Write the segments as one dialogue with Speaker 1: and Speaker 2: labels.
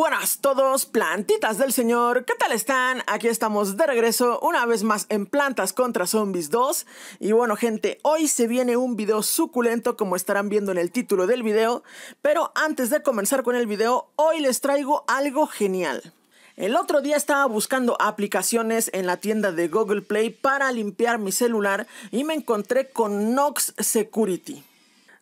Speaker 1: Buenas todos, plantitas del señor, ¿qué tal están? Aquí estamos de regreso una vez más en Plantas contra Zombies 2 Y bueno gente, hoy se viene un video suculento como estarán viendo en el título del video Pero antes de comenzar con el video, hoy les traigo algo genial el otro día estaba buscando aplicaciones en la tienda de Google Play para limpiar mi celular y me encontré con Nox Security.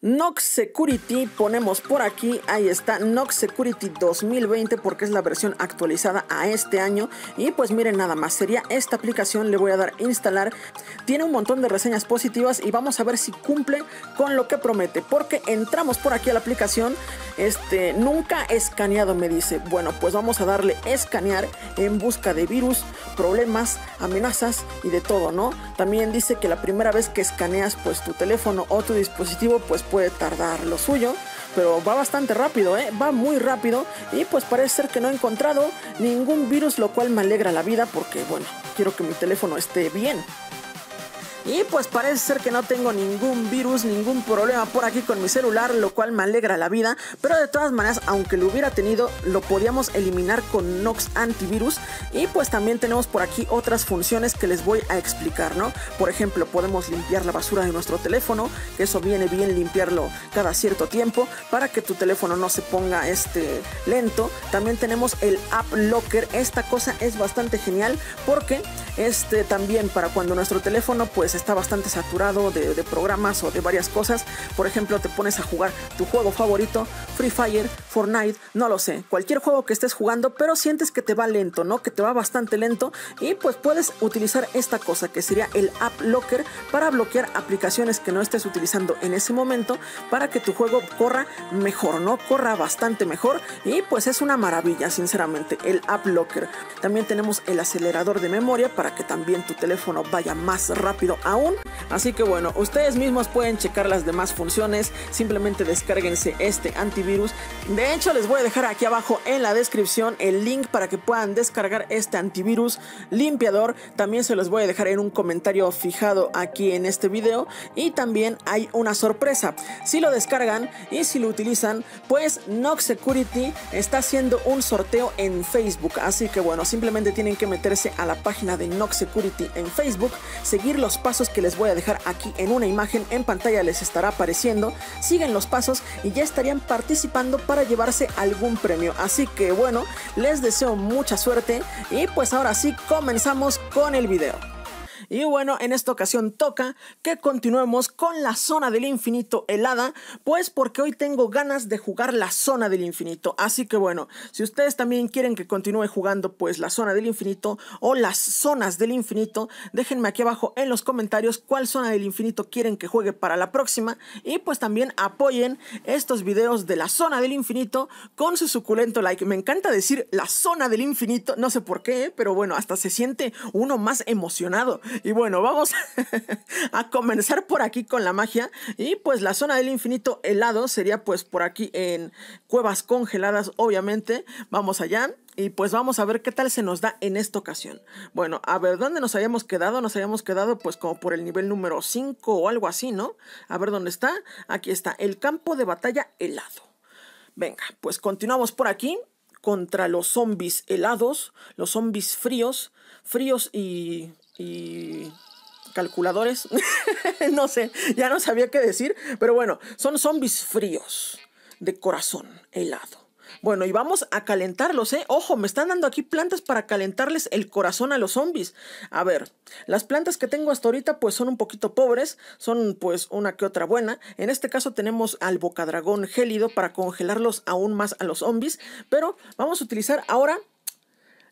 Speaker 1: Nox Security, ponemos por aquí, ahí está, Nox Security 2020 porque es la versión actualizada a este año. Y pues miren nada más, sería esta aplicación, le voy a dar instalar, tiene un montón de reseñas positivas y vamos a ver si cumple con lo que promete, porque entramos por aquí a la aplicación, este, nunca escaneado me dice, bueno pues vamos a darle escanear en busca de virus, problemas, amenazas y de todo, ¿no? También dice que la primera vez que escaneas pues tu teléfono o tu dispositivo pues puede tardar lo suyo, pero va bastante rápido, ¿eh? va muy rápido y pues parece ser que no he encontrado ningún virus, lo cual me alegra la vida porque bueno, quiero que mi teléfono esté bien. Y pues parece ser que no tengo ningún virus, ningún problema por aquí con mi celular, lo cual me alegra la vida. Pero de todas maneras, aunque lo hubiera tenido, lo podíamos eliminar con Nox Antivirus. Y pues también tenemos por aquí otras funciones que les voy a explicar, ¿no? Por ejemplo, podemos limpiar la basura de nuestro teléfono, que eso viene bien limpiarlo cada cierto tiempo para que tu teléfono no se ponga este lento. También tenemos el App Locker. Esta cosa es bastante genial porque este también para cuando nuestro teléfono pues está bastante saturado de, programas o de varias cosas. Por ejemplo, te pones a jugar tu juego favorito, Free Fire, Fortnite, no lo sé, cualquier juego que estés jugando, pero sientes que te va lento, ¿no? Que te va bastante lento y pues puedes utilizar esta cosa que sería el App Locker para bloquear aplicaciones que no estés utilizando en ese momento para que tu juego corra mejor, ¿no? Corra bastante mejor y pues es una maravilla, sinceramente, el App Locker. También tenemos el acelerador de memoria para que también tu teléfono vaya más rápido aún. Así que bueno, ustedes mismos pueden checar las demás funciones. Simplemente descárguense este antivirus. De hecho, les voy a dejar aquí abajo en la descripción el link para que puedan descargar este antivirus limpiador. También se los voy a dejar en un comentario fijado aquí en este video. Y también hay una sorpresa. Si lo descargan y si lo utilizan, pues Nox Security está haciendo un sorteo en Facebook. Así que bueno, simplemente tienen que meterse a la página de Nox Security en Facebook, seguir los pasos que les voy a dejar aquí en una imagen en pantalla les estará apareciendo. Siguen los pasos y ya estarían participando para llevarse algún premio. Así que bueno, les deseo mucha suerte y pues ahora sí comenzamos con el video. Y bueno, en esta ocasión toca que continuemos con la zona del infinito helada, pues porque hoy tengo ganas de jugar la zona del infinito. Así que bueno, si ustedes también quieren que continúe jugando pues la zona del infinito o las zonas del infinito, déjenme aquí abajo en los comentarios cuál zona del infinito quieren que juegue para la próxima y pues también apoyen estos videos de la zona del infinito con su suculento like. Me encanta decir la zona del infinito, no sé por qué, pero bueno, hasta se siente uno más emocionado. Y bueno, vamos a comenzar por aquí con la magia. Y pues la zona del infinito helado sería pues por aquí en cuevas congeladas, obviamente. Vamos allá. Y pues vamos a ver qué tal se nos da en esta ocasión. Bueno, a ver, ¿dónde nos habíamos quedado? Nos habíamos quedado pues como por el nivel número 5 o algo así, ¿no? A ver dónde está. Aquí está, el campo de batalla helado. Venga, pues continuamos por aquí contra los zombies helados, los zombies fríos, fríos y calculadores. no sé, ya no sabía qué decir, pero bueno, son zombies fríos, de corazón helado. Bueno, y vamos a calentarlos, ¿eh? Ojo, me están dando aquí plantas para calentarles el corazón a los zombies. A ver, las plantas que tengo hasta ahorita pues son un poquito pobres, son pues una que otra buena. En este caso tenemos al bocadragón gélido para congelarlos aún más a los zombies, pero vamos a utilizar ahora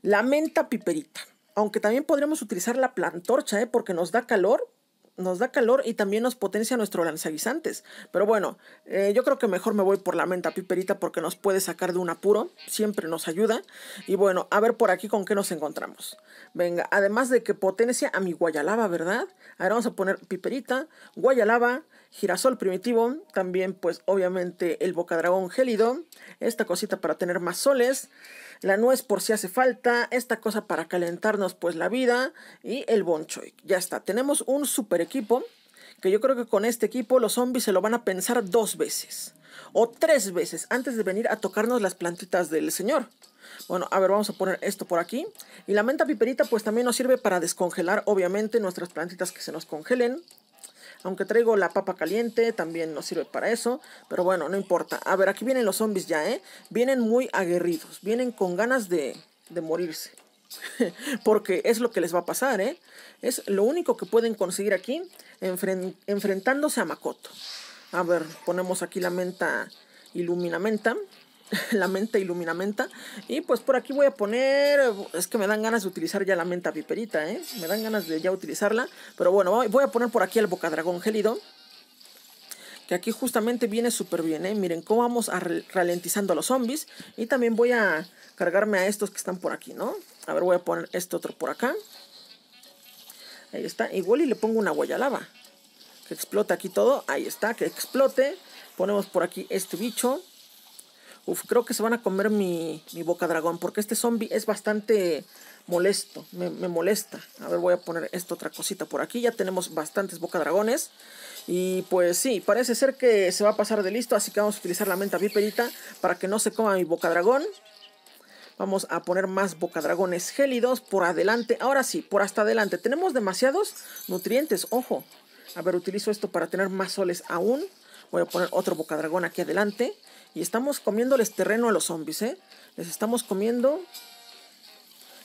Speaker 1: la menta piperita. Aunque también podríamos utilizar la plantorcha, ¿eh? porque nos da calor. Nos da calor y también nos potencia nuestro lanzaguisantes. Pero bueno, eh, yo creo que mejor me voy por la menta piperita porque nos puede sacar de un apuro. Siempre nos ayuda. Y bueno, a ver por aquí con qué nos encontramos. Venga, además de que potencia a mi guayalaba, ¿verdad? Ahora vamos a poner piperita, guayalaba, girasol primitivo. También pues obviamente el bocadragón gélido. Esta cosita para tener más soles la nuez por si hace falta, esta cosa para calentarnos pues la vida y el bonchoy. Ya está, tenemos un super equipo que yo creo que con este equipo los zombies se lo van a pensar dos veces o tres veces antes de venir a tocarnos las plantitas del señor. Bueno, a ver, vamos a poner esto por aquí. Y la menta piperita pues también nos sirve para descongelar, obviamente, nuestras plantitas que se nos congelen. Aunque traigo la papa caliente, también nos sirve para eso. Pero bueno, no importa. A ver, aquí vienen los zombies ya, ¿eh? Vienen muy aguerridos. Vienen con ganas de, morirse. Porque es lo que les va a pasar, ¿eh? Es lo único que pueden conseguir aquí enfrentándose a Makoto. A ver, ponemos aquí la menta iluminamenta. la menta iluminamenta. Y pues por aquí voy a poner. Es que me dan ganas de utilizar ya la menta piperita, ¿eh? Me dan ganas de ya utilizarla. Pero bueno, voy a poner por aquí el bocadragón gélido. Que aquí justamente viene súper bien, ¿eh? Miren cómo vamos a ralentizando a los zombies. Y también voy a cargarme a estos que están por aquí, ¿no? A ver, voy a poner este otro por acá. Ahí está. Igual y le pongo una lava Que explote aquí todo. Ahí está, que explote. Ponemos por aquí este bicho. Uf, creo que se van a comer mi, mi boca dragón. Porque este zombie es bastante molesto. Me, molesta. A ver, voy a poner esta otra cosita por aquí. Ya tenemos bastantes boca dragones. Y pues sí, parece ser que se va a pasar de listo. Así que vamos a utilizar la menta viperita para que no se coma mi boca dragón. Vamos a poner más bocadragones gélidos por adelante. Ahora sí, por hasta adelante. Tenemos demasiados nutrientes, ojo. A ver, utilizo esto para tener más soles aún. Voy a poner otro bocadragón aquí adelante. Y estamos comiéndoles terreno a los zombies, ¿eh? Les estamos comiendo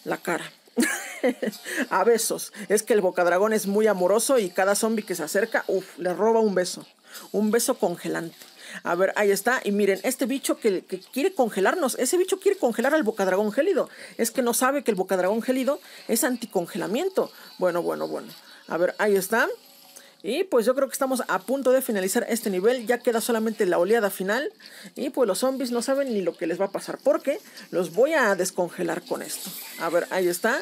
Speaker 1: la cara. a besos. Es que el bocadragón es muy amoroso y cada zombie que se acerca, uff, le roba un beso. Un beso congelante. A ver, ahí está. Y miren, este bicho que, quiere congelarnos, ese bicho quiere congelar al bocadragón gélido. Es que no sabe que el bocadragón gélido es anticongelamiento. Bueno, bueno, bueno. A ver, ahí está. Y pues yo creo que estamos a punto de finalizar este nivel. Ya queda solamente la oleada final. Y pues los zombies no saben ni lo que les va a pasar. Porque los voy a descongelar con esto. A ver, ahí está.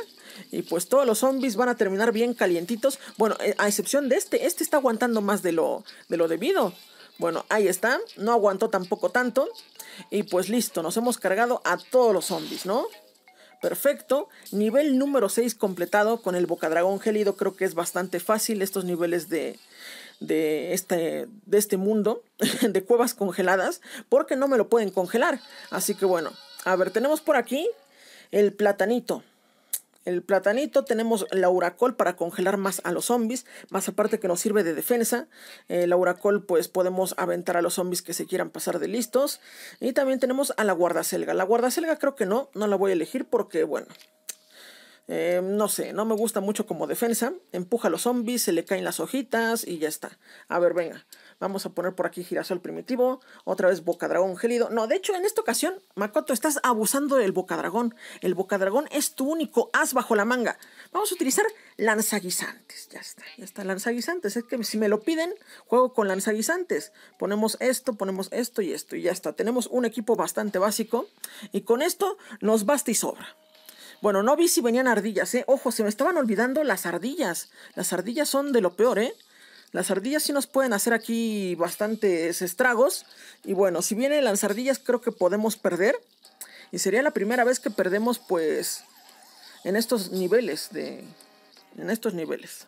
Speaker 1: Y pues todos los zombies van a terminar bien calientitos. Bueno, eh, a excepción de este. Este está aguantando más de lo, de lo debido. Bueno, ahí está. No aguantó tampoco tanto. Y pues listo, nos hemos cargado a todos los zombies, ¿no? Perfecto. Nivel número 6 completado con el bocadragón gélido. Creo que es bastante fácil estos niveles de, de, este, de este mundo, de cuevas congeladas, porque no me lo pueden congelar. Así que bueno, a ver, tenemos por aquí el platanito el platanito, tenemos la Uracol para congelar más a los zombies, más aparte que nos sirve de defensa. Eh, la Uracol pues podemos aventar a los zombies que se quieran pasar de listos. Y también tenemos a la Guardaselga. La Guardaselga creo que no, no la voy a elegir porque bueno... Eh, no sé, no me gusta mucho como defensa. Empuja a los zombies, se le caen las hojitas y ya está. A ver, venga. Vamos a poner por aquí girasol primitivo. Otra vez bocadragón gélido. No, de hecho, en esta ocasión, Makoto, estás abusando del bocadragón. El bocadragón es tu único as bajo la manga. Vamos a utilizar lanzaguisantes. Ya está, ya está. Lanzaguisantes. Es que si me lo piden, juego con lanzaguisantes. Ponemos esto, ponemos esto y esto. Y ya está. Tenemos un equipo bastante básico. Y con esto nos basta y sobra. Bueno, no vi si venían ardillas, ¿eh? Ojo, se me estaban olvidando las ardillas. Las ardillas son de lo peor, ¿eh? Las ardillas sí nos pueden hacer aquí bastantes estragos. Y bueno, si vienen las ardillas creo que podemos perder. Y sería la primera vez que perdemos pues en estos niveles de... En estos niveles.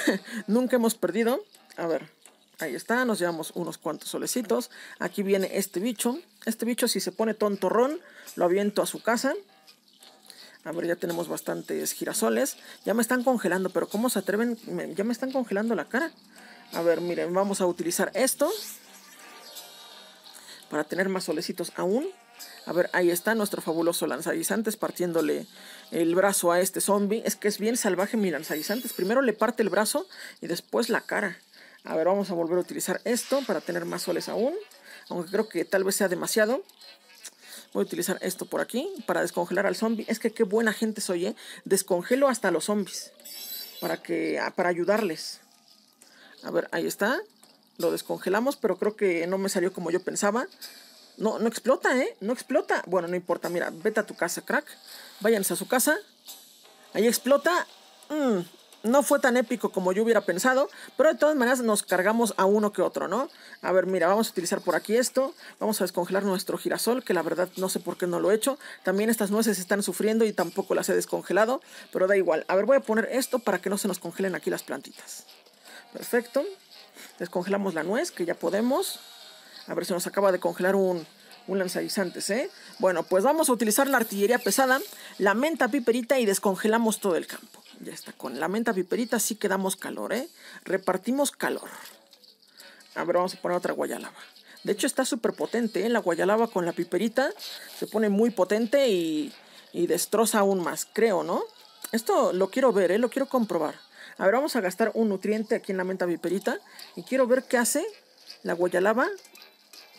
Speaker 1: Nunca hemos perdido. A ver, ahí está, nos llevamos unos cuantos solecitos. Aquí viene este bicho. Este bicho si se pone tontorrón, lo aviento a su casa. A ver, ya tenemos bastantes girasoles. Ya me están congelando, pero ¿cómo se atreven? ya me están congelando la cara. A ver, miren, vamos a utilizar esto. Para tener más solecitos aún. A ver, ahí está nuestro fabuloso lanzaguisantes partiéndole el brazo a este zombie. Es que es bien salvaje mi lanzaguisantes. Primero le parte el brazo y después la cara. A ver, vamos a volver a utilizar esto para tener más soles aún. Aunque creo que tal vez sea demasiado. Voy a utilizar esto por aquí para descongelar al zombie. Es que qué buena gente soy, ¿eh? Descongelo hasta los zombies. Para, que, ah, para ayudarles. A ver, ahí está. Lo descongelamos, pero creo que no me salió como yo pensaba. No, no explota, ¿eh? No explota. Bueno, no importa. Mira, vete a tu casa, crack. Váyanse a su casa. Ahí explota. Mm, no fue tan épico como yo hubiera pensado, pero de todas maneras nos cargamos a uno que otro, ¿no? A ver, mira, vamos a utilizar por aquí esto, vamos a descongelar nuestro girasol, que la verdad no sé por qué no lo he hecho. También estas nueces están sufriendo y tampoco las he descongelado, pero da igual. A ver, voy a poner esto para que no se nos congelen aquí las plantitas. Perfecto. Descongelamos la nuez, que ya podemos. A ver, se nos acaba de congelar un, un lanzaguisantes, ¿eh? Bueno, pues vamos a utilizar la artillería pesada, la menta piperita y descongelamos todo el campo. Ya está, con la menta piperita sí quedamos calor, ¿eh? Repartimos calor. A ver, vamos a poner otra guayalaba. De hecho está súper potente, ¿eh? La guayalaba con la piperita se pone muy potente y, y destroza aún más, creo, ¿no? Esto lo quiero ver, ¿eh? Lo quiero comprobar. A ver, vamos a gastar un nutriente aquí en la menta viperita. Y quiero ver qué hace la guayalaba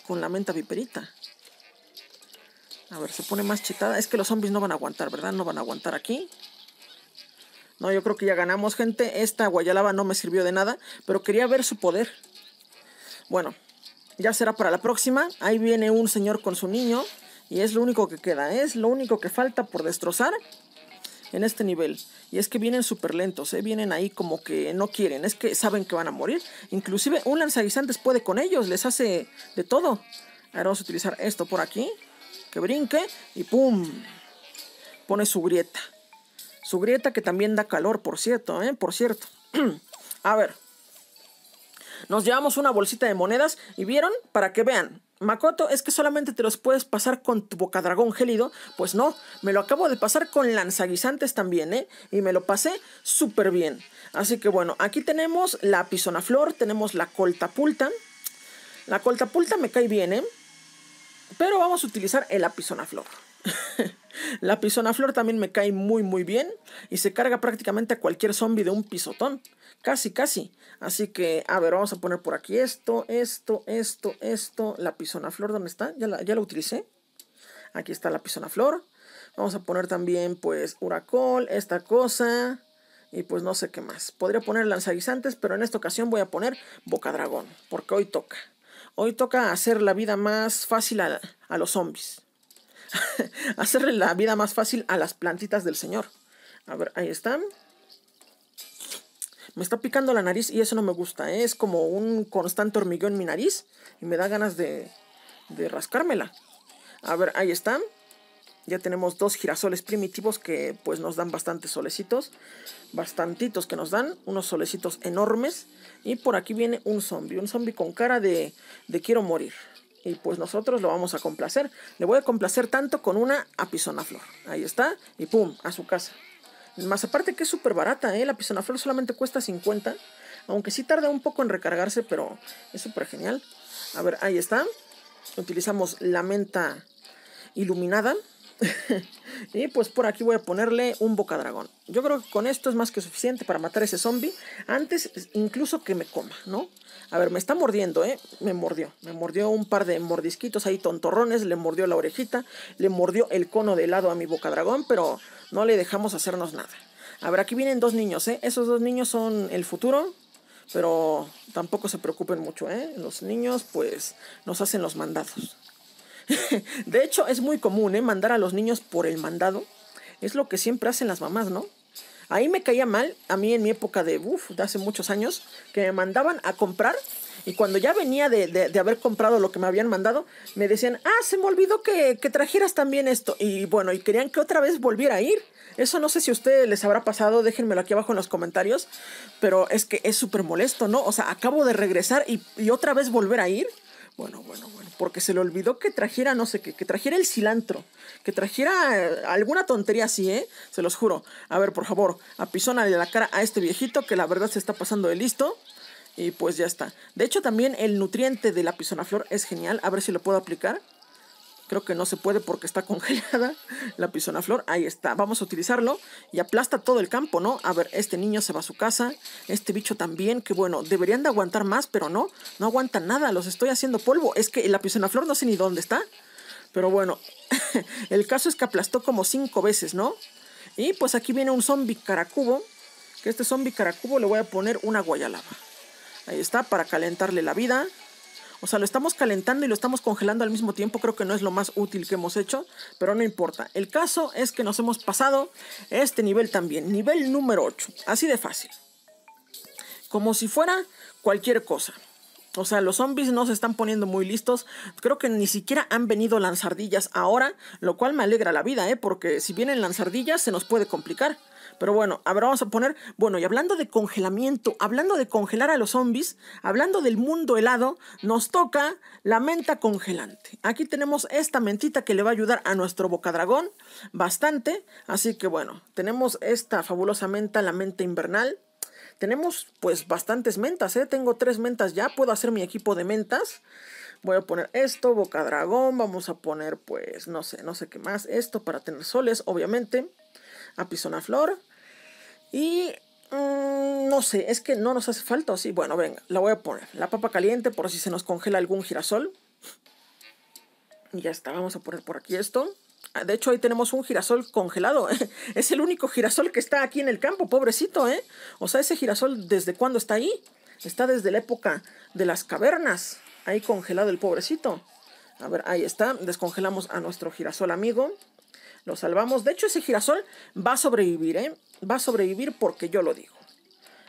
Speaker 1: con la menta viperita. A ver, se pone más chetada. Es que los zombies no van a aguantar, ¿verdad? No van a aguantar aquí. No, yo creo que ya ganamos, gente. Esta guayalaba no me sirvió de nada, pero quería ver su poder. Bueno, ya será para la próxima. Ahí viene un señor con su niño. Y es lo único que queda. Es lo único que falta por destrozar en este nivel. Y es que vienen súper lentos, ¿eh? vienen ahí como que no quieren, es que saben que van a morir. Inclusive un lanzaguisantes puede con ellos, les hace de todo. Ahora vamos a utilizar esto por aquí, que brinque y ¡pum! Pone su grieta. Su grieta que también da calor, por cierto, ¿eh? Por cierto. a ver. Nos llevamos una bolsita de monedas y vieron, para que vean, Makoto, es que solamente te los puedes pasar con tu bocadragón gélido. Pues no, me lo acabo de pasar con lanzaguisantes también, ¿eh? Y me lo pasé súper bien. Así que bueno, aquí tenemos la pisonaflor, tenemos la coltapulta. La coltapulta me cae bien, ¿eh? Pero vamos a utilizar el apisonaflor. la pisonaflor también me cae muy muy bien y se carga prácticamente a cualquier zombie de un pisotón. Casi, casi. Así que, a ver, vamos a poner por aquí esto, esto, esto, esto. La pisonaflor, ¿dónde está? Ya la, ya la utilicé. Aquí está la pisonaflor. Vamos a poner también, pues, huracol, esta cosa. Y pues no sé qué más. Podría poner lanzaguisantes, pero en esta ocasión voy a poner bocadragón. Porque hoy toca. Hoy toca hacer la vida más fácil a, a los zombies. Hacerle la vida más fácil a las plantitas del señor. A ver, ahí están. Me está picando la nariz y eso no me gusta. ¿eh? Es como un constante hormigueo en mi nariz y me da ganas de, de rascármela. A ver, ahí están. Ya tenemos dos girasoles primitivos que pues nos dan bastantes solecitos. Bastantitos que nos dan. Unos solecitos enormes. Y por aquí viene un zombie. Un zombie con cara de, de quiero morir. Y pues nosotros lo vamos a complacer. Le voy a complacer tanto con una apisona flor. Ahí está. Y pum, a su casa. Más aparte que es súper barata, ¿eh? La flor solamente cuesta 50. Aunque sí tarda un poco en recargarse, pero es súper genial. A ver, ahí está. Utilizamos la menta iluminada. y pues por aquí voy a ponerle un bocadragón. Yo creo que con esto es más que suficiente para matar a ese zombie. Antes incluso que me coma, ¿no? A ver, me está mordiendo, ¿eh? Me mordió. Me mordió un par de mordisquitos ahí tontorrones. Le mordió la orejita. Le mordió el cono de helado a mi bocadragón. Pero no le dejamos hacernos nada. A ver, aquí vienen dos niños, ¿eh? Esos dos niños son el futuro. Pero tampoco se preocupen mucho, ¿eh? Los niños, pues, nos hacen los mandados. de hecho, es muy común, ¿eh? Mandar a los niños por el mandado. Es lo que siempre hacen las mamás, ¿no? Ahí me caía mal, a mí en mi época de, uff, de hace muchos años, que me mandaban a comprar y cuando ya venía de, de, haber comprado lo que me habían mandado, me decían, ah, se me olvidó que, que, trajeras también esto. Y bueno, y querían que otra vez volviera a ir. Eso no sé si a ustedes les habrá pasado, déjenmelo aquí abajo en los comentarios, pero es que es súper molesto, ¿no? O sea, acabo de regresar y, y otra vez volver a ir. Bueno, bueno, bueno, porque se le olvidó que trajera, no sé qué, que trajera el cilantro, que trajera eh, alguna tontería así, ¿eh? Se los juro. A ver, por favor, apisónale la cara a este viejito que la verdad se está pasando de listo. Y pues ya está. De hecho, también el nutriente de la pisonaflor es genial. A ver si lo puedo aplicar. Creo que no se puede porque está congelada la pisonaflor. Ahí está. Vamos a utilizarlo. Y aplasta todo el campo, ¿no? A ver, este niño se va a su casa. Este bicho también. Que bueno, deberían de aguantar más, pero no. No aguantan nada. Los estoy haciendo polvo. Es que la pisonaflor no sé ni dónde está. Pero bueno, el caso es que aplastó como cinco veces, ¿no? Y pues aquí viene un zombie caracubo. Que este zombie caracubo le voy a poner una guayalaba. Ahí está, para calentarle la vida. O sea, lo estamos calentando y lo estamos congelando al mismo tiempo. Creo que no es lo más útil que hemos hecho, pero no importa. El caso es que nos hemos pasado este nivel también. Nivel número 8. Así de fácil. Como si fuera cualquier cosa. O sea, los zombies no se están poniendo muy listos. Creo que ni siquiera han venido lanzardillas ahora, lo cual me alegra la vida, ¿eh? Porque si vienen lanzardillas se nos puede complicar. Pero bueno, a ver, vamos a poner. Bueno, y hablando de congelamiento, hablando de congelar a los zombies, hablando del mundo helado, nos toca la menta congelante. Aquí tenemos esta mentita que le va a ayudar a nuestro bocadragón bastante. Así que bueno, tenemos esta fabulosa menta, la menta invernal. Tenemos pues bastantes mentas, ¿eh? Tengo tres mentas ya, puedo hacer mi equipo de mentas. Voy a poner esto, bocadragón, vamos a poner pues no sé, no sé qué más. Esto para tener soles, obviamente a flor. Y mm, no sé, es que no nos hace falta, sí. Bueno, venga, la voy a poner. La papa caliente por si se nos congela algún girasol. Y ya está, vamos a poner por aquí esto. Ah, de hecho, ahí tenemos un girasol congelado. es el único girasol que está aquí en el campo, pobrecito, ¿eh? O sea, ese girasol, ¿desde cuándo está ahí? Está desde la época de las cavernas. Ahí congelado el pobrecito. A ver, ahí está. Descongelamos a nuestro girasol amigo. Lo salvamos. De hecho, ese girasol va a sobrevivir, ¿eh? Va a sobrevivir porque yo lo digo.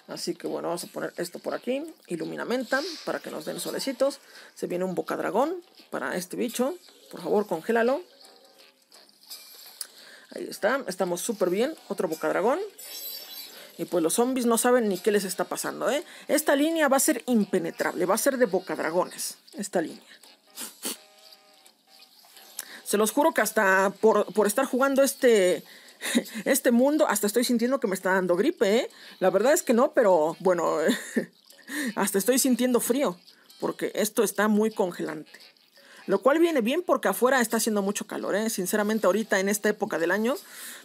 Speaker 1: Así que bueno, vamos a poner esto por aquí. Iluminamenta para que nos den solecitos. Se viene un bocadragón para este bicho. Por favor, congélalo. Ahí está. Estamos súper bien. Otro bocadragón. Y pues los zombies no saben ni qué les está pasando, ¿eh? Esta línea va a ser impenetrable. Va a ser de bocadragones. Esta línea. Se los juro que hasta por, estar jugando este, este mundo, hasta estoy sintiendo que me está dando gripe, ¿eh? La verdad es que no, pero bueno, hasta estoy sintiendo frío, porque esto está muy congelante. Lo cual viene bien porque afuera está haciendo mucho calor, ¿eh? Sinceramente ahorita en esta época del año,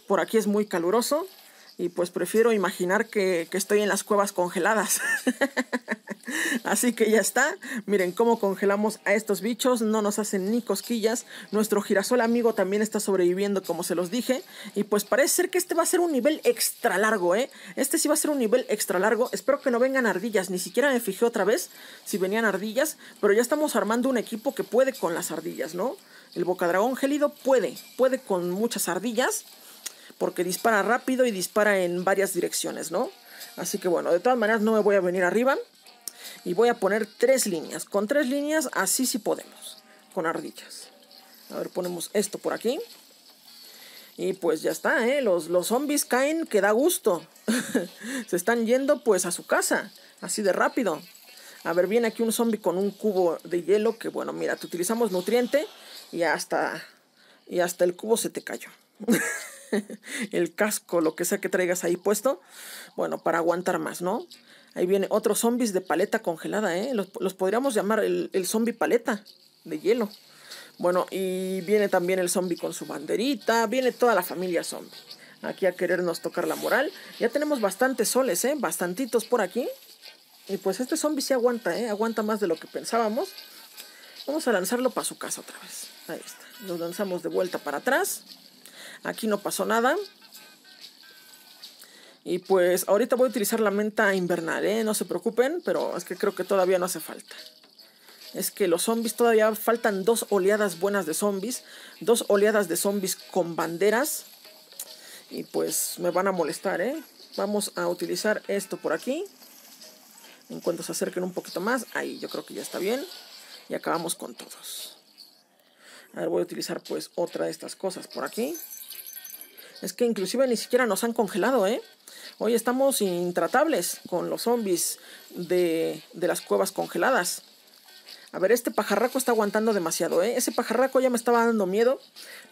Speaker 1: por aquí es muy caluroso y pues prefiero imaginar que, estoy en las cuevas congeladas. Así que ya está. Miren cómo congelamos a estos bichos. No nos hacen ni cosquillas. Nuestro girasol amigo también está sobreviviendo, como se los dije. Y pues parece ser que este va a ser un nivel extra largo, ¿eh? Este sí va a ser un nivel extra largo. Espero que no vengan ardillas. Ni siquiera me fijé otra vez si venían ardillas. Pero ya estamos armando un equipo que puede con las ardillas, ¿no? El bocadragón gélido puede. Puede con muchas ardillas porque dispara rápido y dispara en varias direcciones, ¿no? Así que bueno, de todas maneras no me voy a venir arriba y voy a poner tres líneas. Con tres líneas así sí podemos, con ardillas. A ver, ponemos esto por aquí. Y pues ya está, ¿eh? Los, los zombies caen que da gusto. Se están yendo pues a su casa, así de rápido. A ver, viene aquí un zombie con un cubo de hielo que bueno, mira, te utilizamos nutriente y hasta, y hasta el cubo se te cayó. el casco, lo que sea que traigas ahí puesto, bueno, para aguantar más, ¿no? Ahí viene otro zombies de paleta congelada, ¿eh? Los, podríamos llamar el, el zombie paleta de hielo. Bueno, y viene también el zombie con su banderita, viene toda la familia zombie. Aquí a querernos tocar la moral. Ya tenemos bastantes soles, ¿eh? Bastantitos por aquí. Y pues este zombie sí aguanta, ¿eh? Aguanta más de lo que pensábamos. Vamos a lanzarlo para su casa otra vez. Ahí está. Nos lanzamos de vuelta para atrás. Aquí no pasó nada. Y pues ahorita voy a utilizar la menta invernal, ¿eh? No se preocupen, pero es que creo que todavía no hace falta. Es que los zombies todavía faltan dos oleadas buenas de zombies. Dos oleadas de zombies con banderas. Y pues me van a molestar, ¿eh? Vamos a utilizar esto por aquí. En cuanto se acerquen un poquito más. Ahí, yo creo que ya está bien. Y acabamos con todos. A ver, voy a utilizar pues otra de estas cosas por aquí. Es que inclusive ni siquiera nos han congelado, ¿eh? Hoy estamos intratables con los zombies de, de las cuevas congeladas. A ver, este pajarraco está aguantando demasiado, ¿eh? Ese pajarraco ya me estaba dando miedo.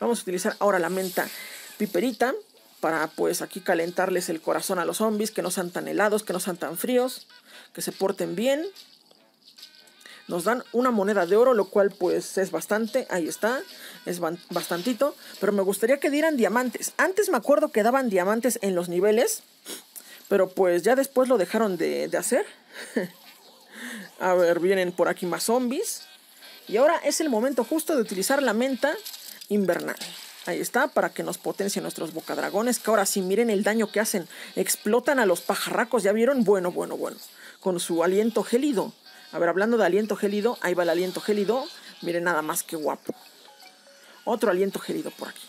Speaker 1: Vamos a utilizar ahora la menta piperita para pues aquí calentarles el corazón a los zombies, que no sean tan helados, que no sean tan fríos, que se porten bien. Nos dan una moneda de oro, lo cual pues es bastante, ahí está, es bastantito, pero me gustaría que dieran diamantes. Antes me acuerdo que daban diamantes en los niveles, pero pues ya después lo dejaron de, hacer. A ver, vienen por aquí más zombies. Y ahora es el momento justo de utilizar la menta invernal. Ahí está, para que nos potencien nuestros bocadragones. Que ahora sí, miren el daño que hacen. Explotan a los pajarracos, ¿ya vieron? Bueno, bueno, bueno. Con su aliento gélido. A ver, hablando de aliento gélido, ahí va el aliento gélido. Miren nada más que guapo. Otro aliento gélido por aquí.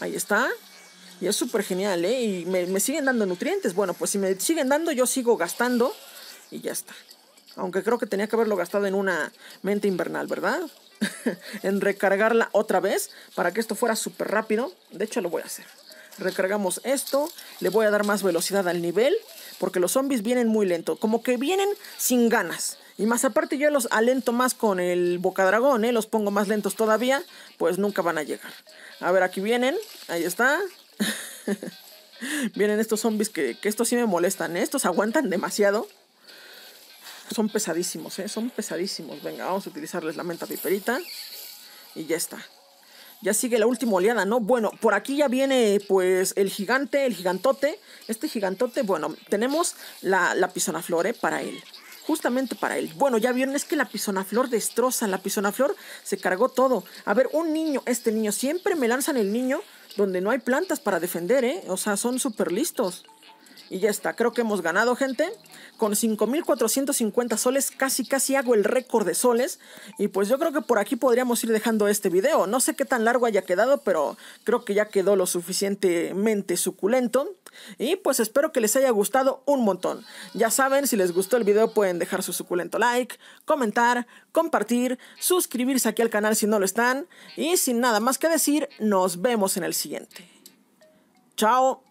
Speaker 1: Ahí está. Y es súper genial, ¿eh? Y me, siguen dando nutrientes. Bueno, pues si me siguen dando, yo sigo gastando. Y ya está. Aunque creo que tenía que haberlo gastado en una mente invernal, ¿verdad? en recargarla otra vez para que esto fuera súper rápido. De hecho, lo voy a hacer. Recargamos esto. Le voy a dar más velocidad al nivel. Porque los zombies vienen muy lento. Como que vienen sin ganas. Y más aparte yo los alento más con el bocadragón, ¿eh? Los pongo más lentos todavía. Pues nunca van a llegar. A ver, aquí vienen. Ahí está. vienen estos zombies que, que estos sí me molestan. ¿eh? Estos aguantan demasiado. Son pesadísimos, ¿eh? Son pesadísimos. Venga, vamos a utilizarles la menta piperita. Y ya está. Ya sigue la última oleada, ¿no? Bueno, por aquí ya viene pues el gigante, el gigantote. Este gigantote, bueno, tenemos la, la pisonaflor, ¿eh? Para él. Justamente para él. Bueno, ya vieron, es que la pisonaflor destroza. La pisonaflor se cargó todo. A ver, un niño, este niño, siempre me lanzan el niño donde no hay plantas para defender, ¿eh? O sea, son súper listos. Y ya está, creo que hemos ganado, gente. Con 5.450 soles casi casi hago el récord de soles. Y pues yo creo que por aquí podríamos ir dejando este video. No sé qué tan largo haya quedado, pero creo que ya quedó lo suficientemente suculento. Y pues espero que les haya gustado un montón. Ya saben, si les gustó el video pueden dejar su suculento like, comentar, compartir, suscribirse aquí al canal si no lo están. Y sin nada más que decir, nos vemos en el siguiente. Chao.